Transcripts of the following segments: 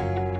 Oh,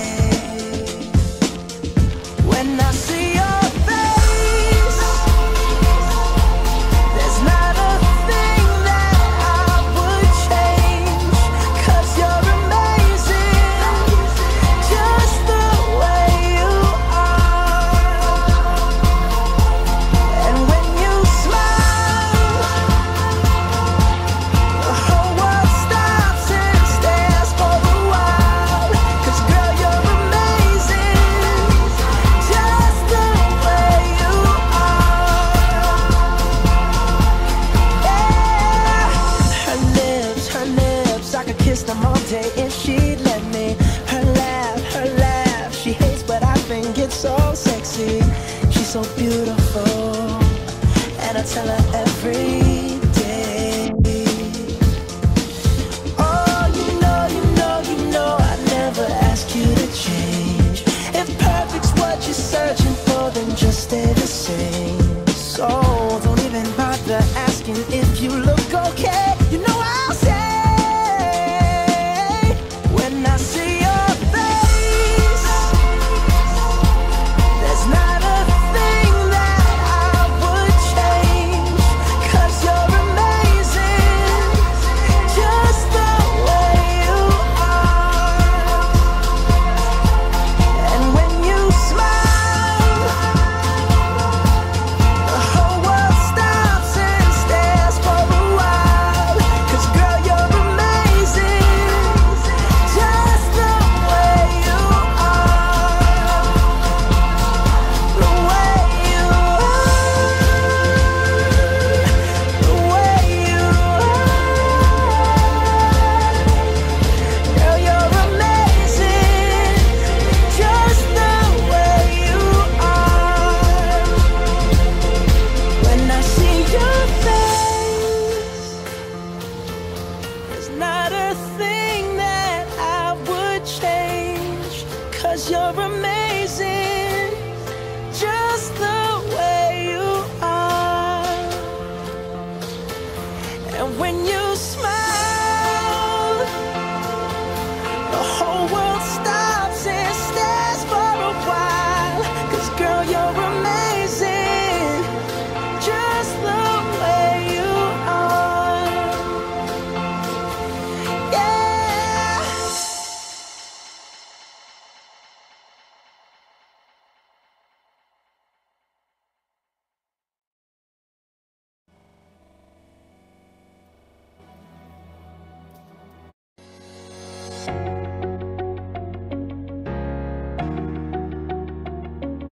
I tell her every day. Oh, you know, you know, you know, I never ask you to change. If perfect's what you're searching for, then just stay the same. So don't even bother asking if you look okay. You know I'll say thing that I would change. Cause you're amazing, you